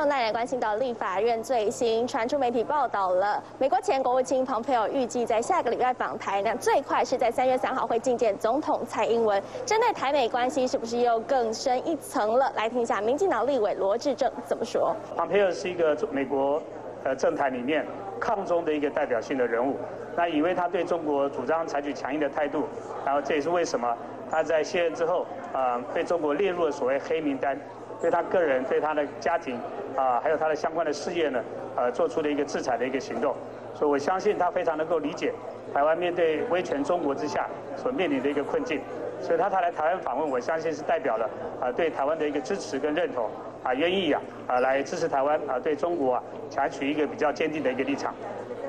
众当然关心到立法院最新传出媒体报道了，美国前国务卿蓬佩奥预计在下个礼拜访台，那最快是在三月三号会觐见总统蔡英文。针对台美关系是不是又更深一层了？来听一下民进党立委罗志正怎么说。蓬佩奥是一个美国呃政坛里面抗中的一个代表性的人物，那以为他对中国主张采取强硬的态度，然后这也是为什么他在卸任之后啊被中国列入了所谓黑名单。对他个人、对他的家庭啊，还有他的相关的事业呢，呃，做出了一个制裁的一个行动。所以我相信他非常能够理解台湾面对威权中国之下所面临的一个困境。所以他他来台湾访问，我相信是代表了啊对台湾的一个支持跟认同啊，愿意啊啊来支持台湾啊对中国啊采取一个比较坚定的一个立场。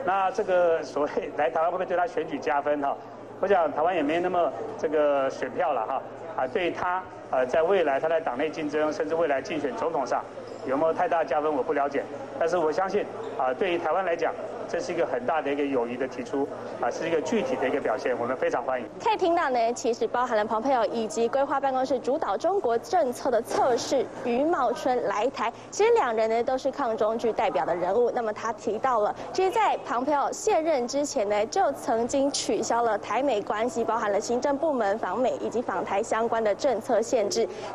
那这个所谓来台湾会不会对他选举加分哈？我想台湾也没那么这个选票了哈。啊，对他，呃，在未来他在党内竞争，甚至未来竞选总统上，有没有太大加分，我不了解。但是我相信，啊，对于台湾来讲。这是一个很大的一个友谊的提出，啊，是一个具体的一个表现，我们非常欢迎。可以听到呢，其实包含了蓬佩奥以及规划办公室主导中国政策的测试余茂春来台，其实两人呢都是抗中具代表的人物。那么他提到了，其实，在蓬佩奥卸任之前呢，就曾经取消了台美关系，包含了行政部门访美以及访台相关的政策线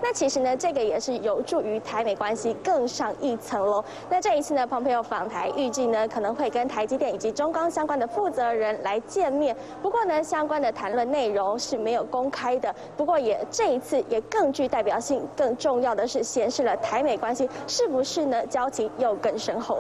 那其实呢，这个也是有助于台美关系更上一层楼。那这一次呢，蓬佩奥访台，预计呢可能会跟台。积电以及中钢相关的负责人来见面，不过呢，相关的谈论内容是没有公开的。不过也这一次也更具代表性，更重要的是显示了台美关系是不是呢交情又更深厚。